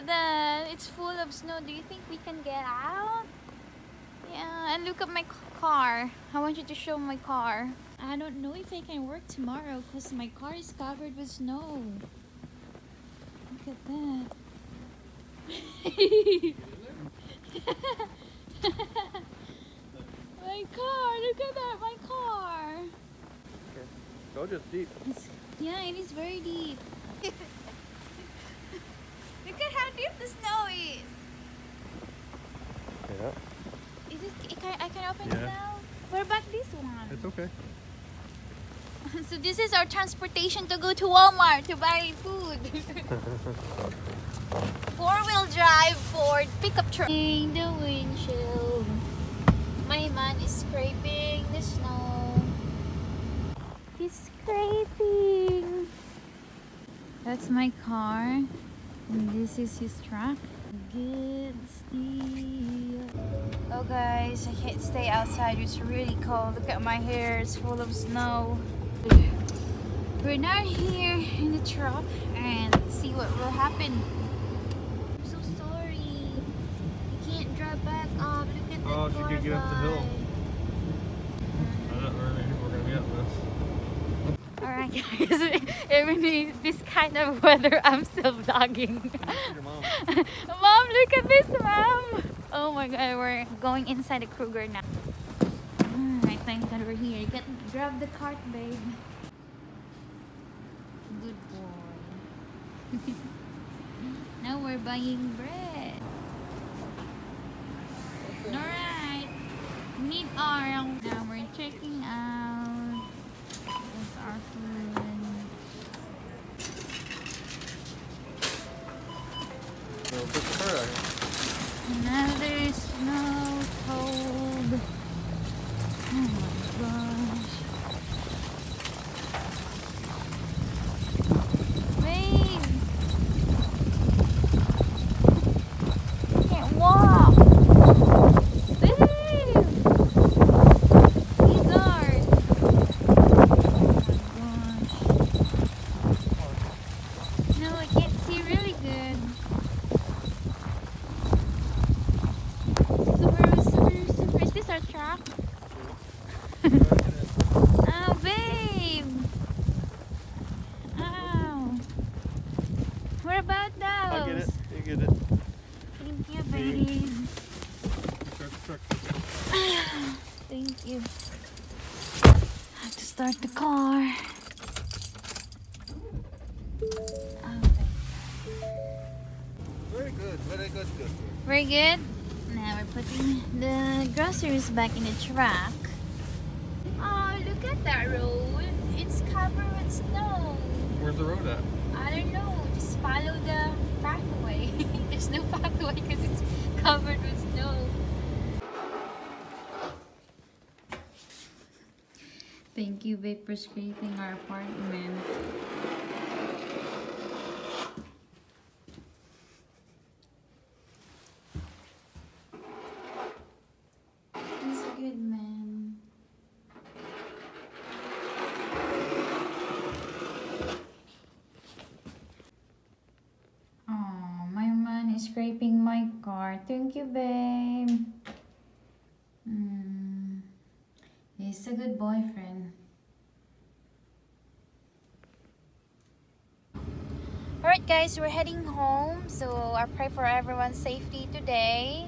at that. It's full of snow. Do you think we can get out? Yeah, and look at my car. I want you to show my car. I don't know if I can work tomorrow because my car is covered with snow. Look at that. my car, look at that, my car. Okay. Go just deep. It's, yeah, it is very deep. look at how deep the snow is. Yeah. Is it? I can, I can open it Yeah. now. What about this one? It's okay. so this is our transportation to go to Walmart to buy food. Four-wheel drive Ford pickup truck. In the windshield, my man is scraping the snow. He's scraping. That's my car, and this is his truck. Good steel. Oh guys, I can't stay outside. It's really cold. Look at my hair. It's full of snow. We're now here in the truck and see what will happen. I'm so sorry. I can't drive back up. Look at the Oh, she could get up the hill. Corvette. I don't really think we're gonna be up Alright guys, even in this kind of weather, I'm still vlogging. Mom. Mom, look at this, Mom! Oh my god, we're going inside the Kroger now. Mm, I thank God we're here. You can grab the cart, babe. Good boy. now we're buying bread. Alright. Meet our. Now we're checking out. Here. Another snow cold. Oh my gosh. Babe! I can't walk! Babe! Lizard! Oh my gosh. No, I can't see really good. Super, super, super. Is this our truck? Oh, babe! Ow! What about those? I'll get it. You get it. Thank you, truck. Thank you. I have to start the car. Very good. Very good. Good. Very good. Now we're putting the groceries back in the truck. Oh, look at that road. It's covered with snow. Where's the road at? I don't know. Just follow the pathway. There's no pathway because it's covered with snow. Thank you, babe, for scraping our apartment. He's a good man. Oh, my man is scraping my car. Thank you, babe. Mm. He's a good boyfriend. Alright guys, we're heading home. So I pray for everyone's safety today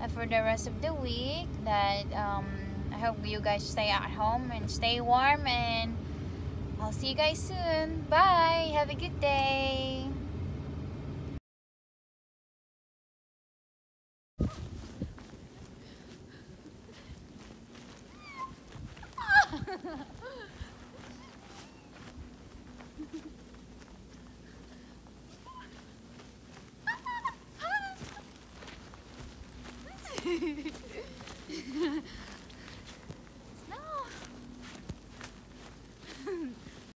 and for the rest of the week. That um, I hope you guys stay at home and stay warm and I'll see you guys soon. Bye. Have a good day. Ha ha ha.